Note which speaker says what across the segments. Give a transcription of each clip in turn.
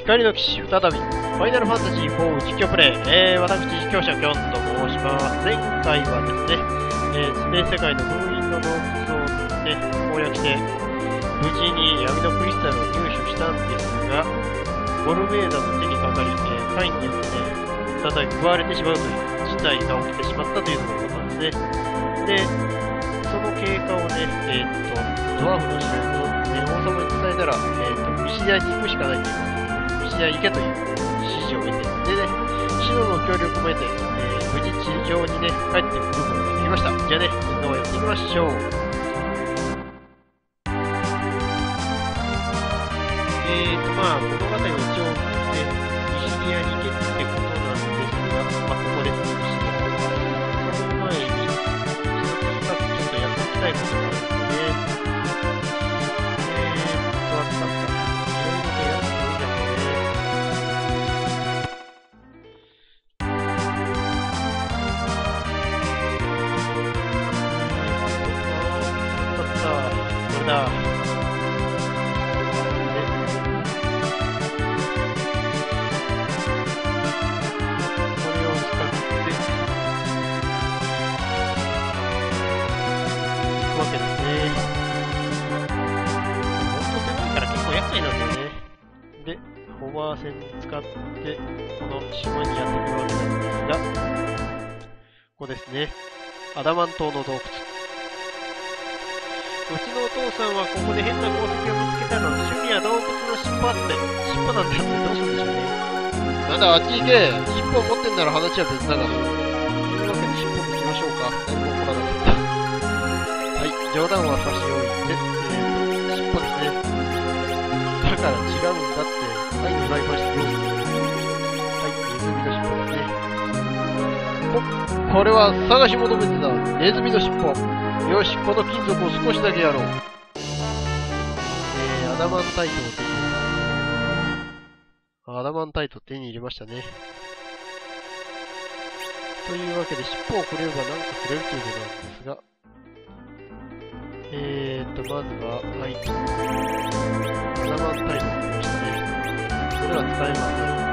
Speaker 1: 光の騎士再び、ファイナルファンタジー4実況プレイ、えー、私実況者キョンと申します。前回はですね、えー、スペース世界の封印の洞窟をね、攻略して、無事に闇のクリスタルを入手したんですが、ゴルベーザの手にかかり、えー、カインによって、再び奪われてしまうという事態が起きてしまったというところだったんですね。で、その経過をね、えーっと、ドワーフの城の、ね、王様に伝えたら、えーっと、石台に行くしかないということで、石台行けという指示を受けて、でね、シノの協力も得て、えー無事地上にね、帰ってくることができました。じゃあね、運動をやっていきましょう。えーと、まあ、物語を一応で、ホバー線使って、この島にやってくるわけなんですが、ここですね。アダマン島の洞窟。うちのお父さんはここで変な宝石を見つけたの。趣味は洞窟の尻尾って。尻尾なんてあってどうするんでしょうね。なんだ、あっち行け尻尾持ってんなら話は別だから。というわけで尻尾持ちましょうか。何も起こらなかった。はい、冗談は差し置いて、えーと、尻尾ですね。だから違うんだこれは探し求めてたネズミの尻尾。よし、この金属を少しだけやろう。えー、アダマンタイトを手に入れた。アダマンタイト手に入れましたね。というわけで、尻尾をくれれば何かくれるということなんですが、えーと、まずは、はい。アダマンタイトをましたね。それは使えません。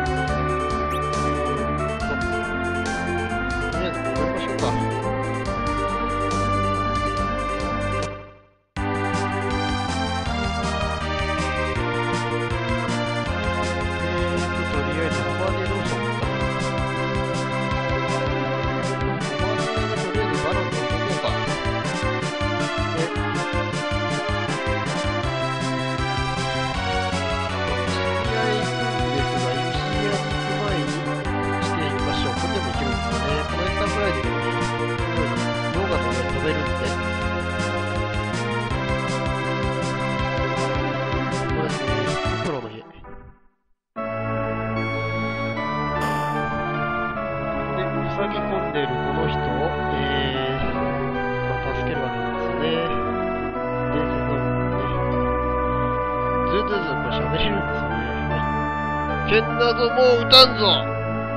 Speaker 1: たんぞ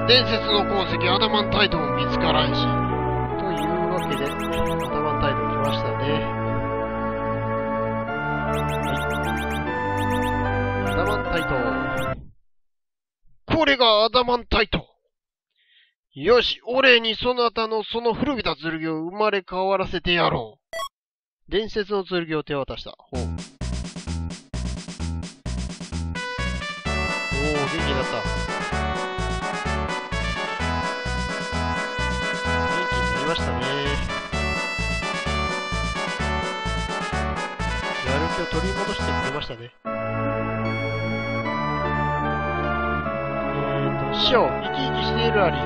Speaker 1: 伝説の鉱石アダマンタイトも見つからんし。というわけで、アダマンタイト来ましたね。アダマンタイト。これがアダマンタイトよし、俺にそなたのその古びた剣を生まれ変わらせてやろう。伝説の剣を手渡した。ほう。おー、元気になった。を取り戻してくれましたね。えーと、師匠、生き生きしているアリー。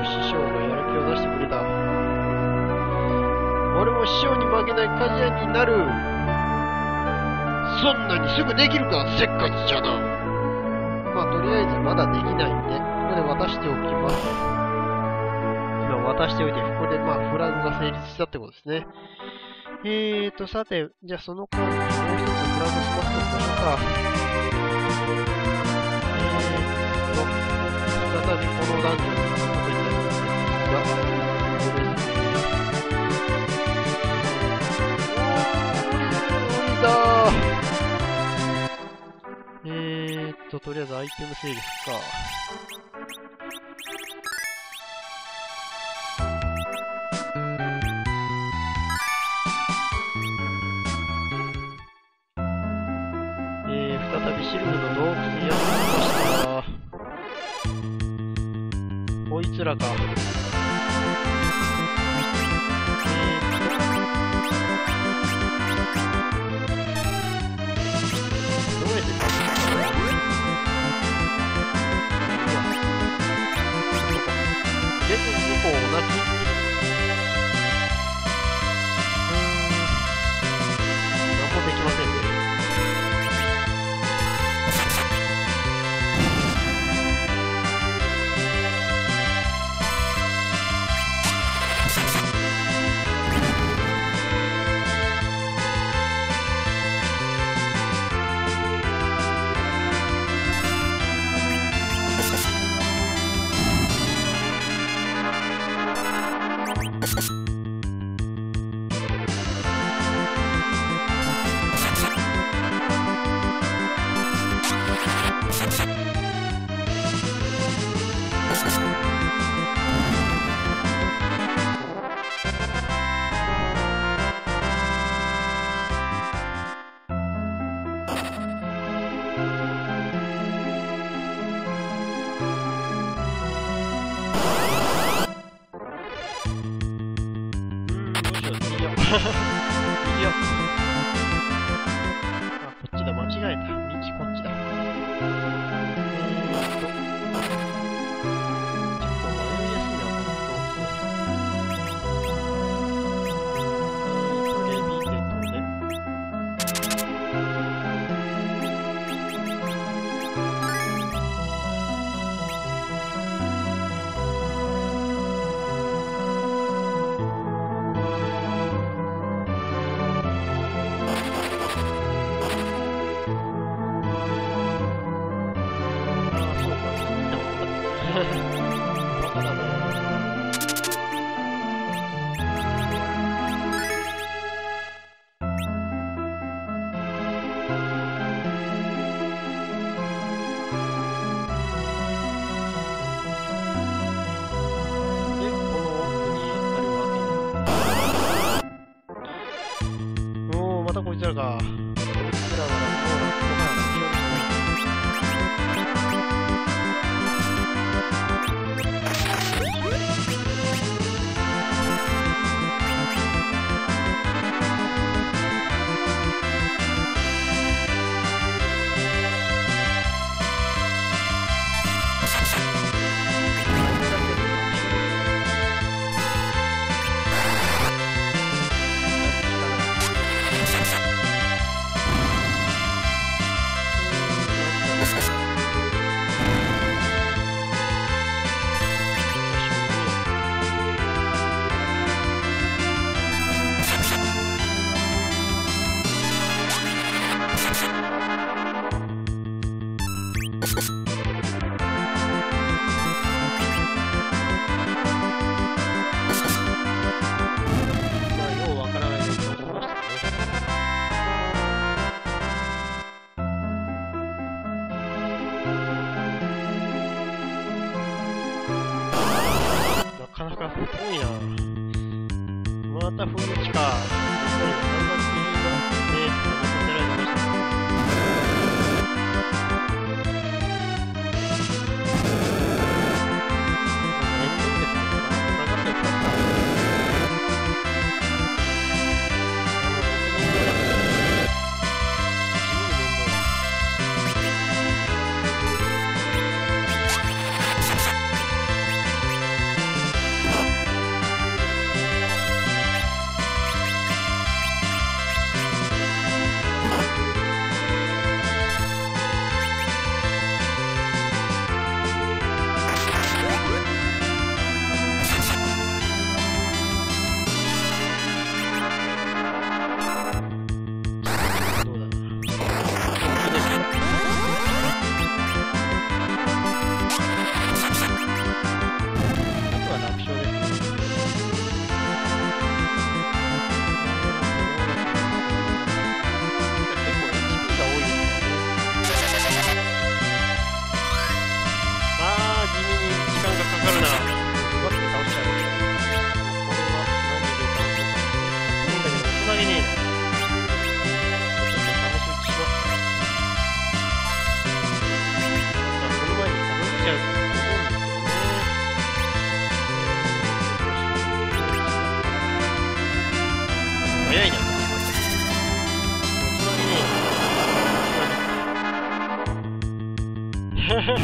Speaker 1: お、師匠がやる気を出してくれた。俺も師匠に負けない鍛冶屋になる。そんなにすぐできるか、せっかちじゃな。まあ、とりあえずまだできないんで、ここで渡しておきます。今渡しておいて、ここでまあ、フラグが成立したってことですね。えーと、さて、じゃあその間にもう一つフラグ済ませておきましょうか。えーと、再びこのダンジョンに行くことになるんですが、ここです。おー、無理だー。えと、とりあえずアイテム整理すっか。えー、再びシルクの洞窟にやってきました。こいつらか。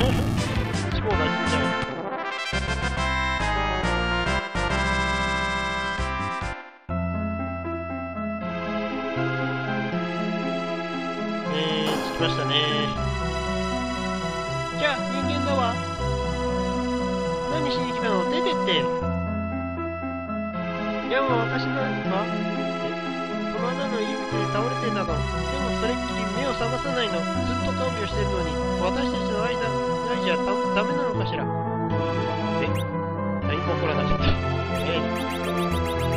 Speaker 1: 死超泣いじゃう。えー、着きましたね。じゃあ人間だわ何しに来たの？出てって。でも私なんかこの間の入り口で倒れてんだかでもそれっきり目を覚まさないの。ずっと看病してるのに私たちの間。愛じゃダメなのかしら？え、何も起こらなかった。え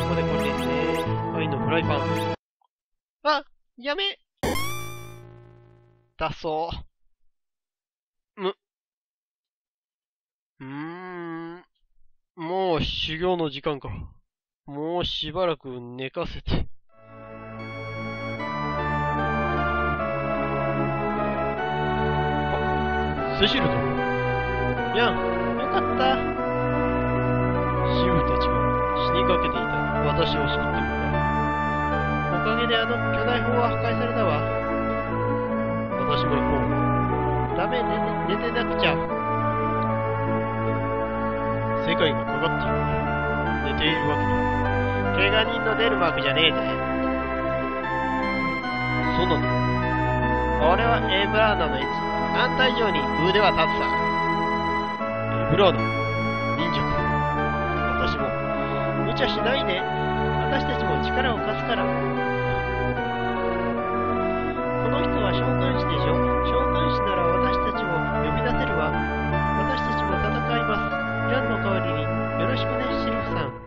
Speaker 1: ここでこれですね。愛のフライパン。あやめだそう。む。うーん。もう修行の時間か。もうしばらく寝かせて。セシルだ。やん、よかった。シブたちが死にかけていた私を救ってくれた。おかげであの巨大砲は破壊されたわ。私も行こう。ダメ、寝て、寝てなくちゃ。世界がかかっている。寝ているわけだ。怪我人の出るマークじゃねえぜ。そうなんだ。俺はエブラーナの位あんた以上に腕は立つさ。ブラーナ忍者か。私も。無茶しないで。私たちも力を貸すから。この人は召喚師でしょ召喚師なら私たちを呼び出せるわ。私たちも戦います。ヤンの代わりによろしくね、シルフさん。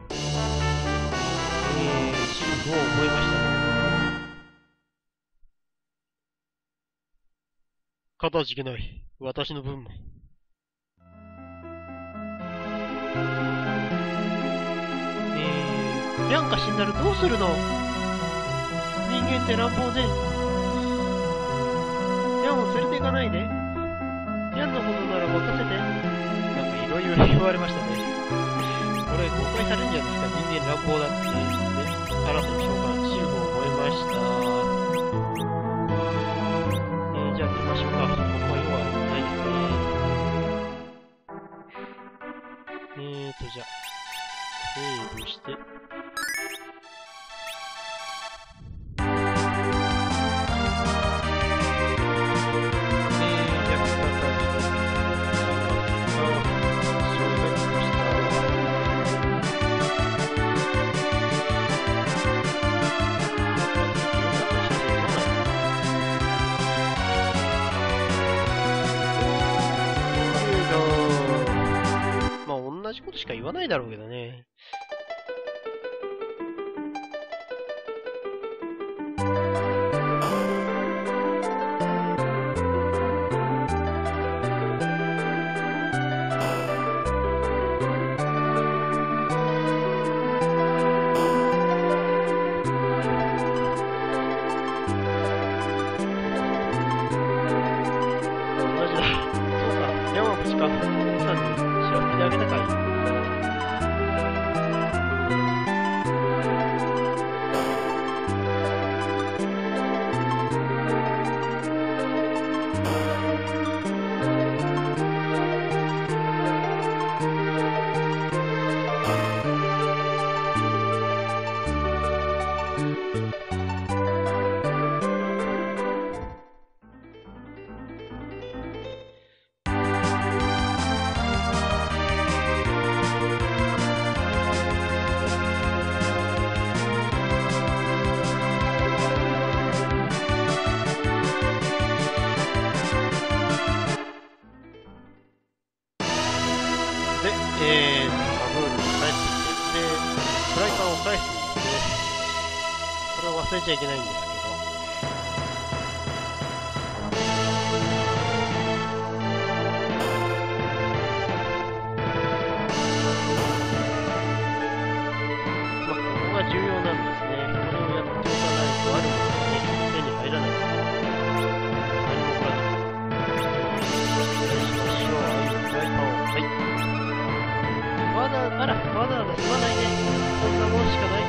Speaker 1: えー、シルフをかたじけない。私の分も。えー、ビャンカ死んだらどうするの？人間って乱暴で、ヤンを連れて行かないで。ヤンのことなら任せて。なんかいろいろ言われましたね。これ誤解されるんじゃないですか。人間乱暴だって。ね、新たに召喚、シルフを覚えました。わないだろうけどね。えー、バブールに返していって、で、フライパンを返しに行って、これを忘れちゃいけないんです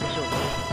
Speaker 1: ところで